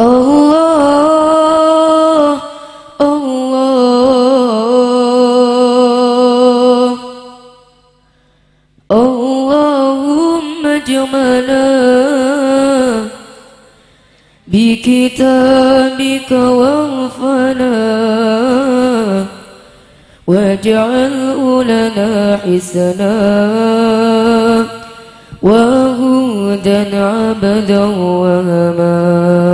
الله الله اللهم اجمعنا بكتابك وارفنا واجعله لنا حسنا وهودا عبدا وهما.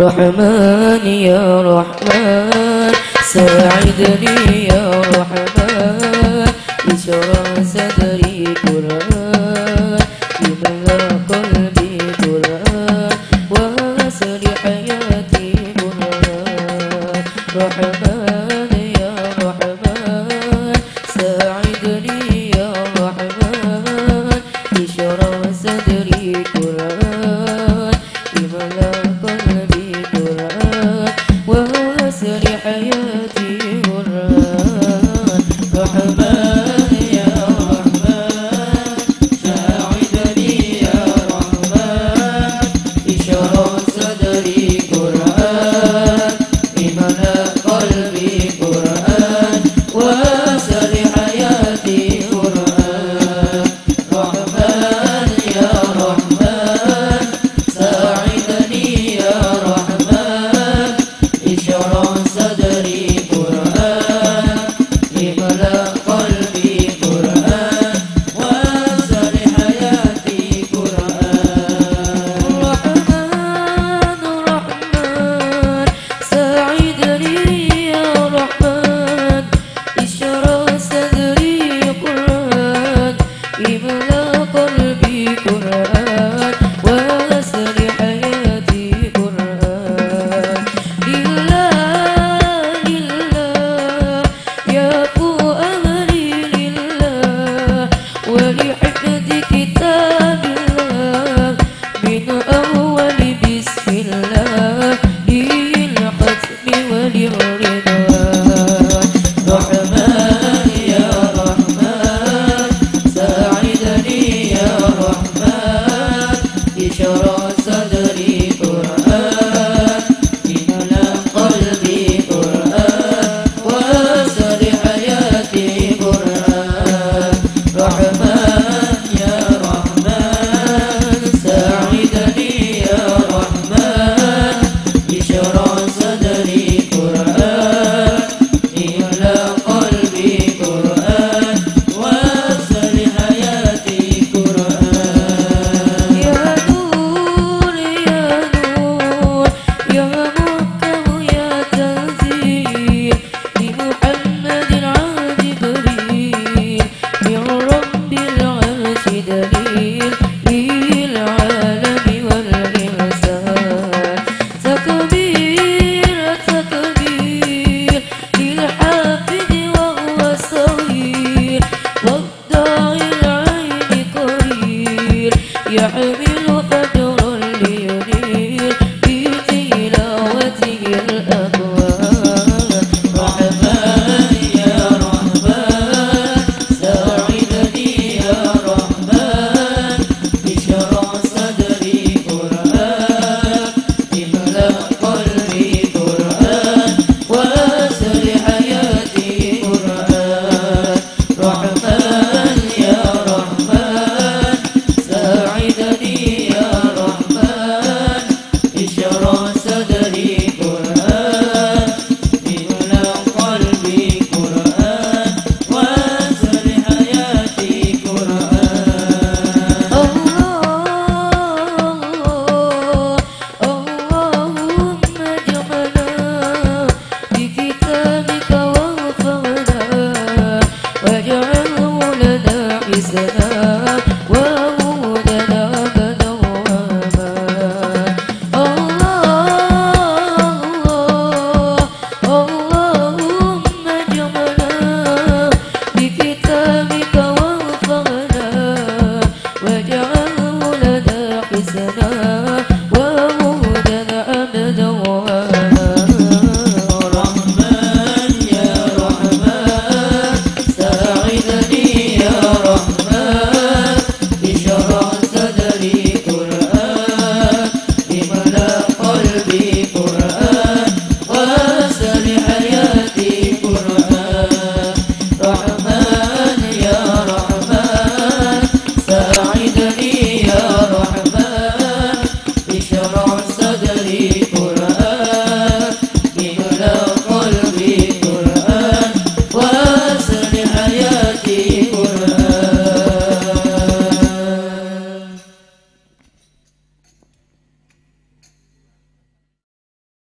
رحمن يا رحمن ساعدني يا يعمي Uh...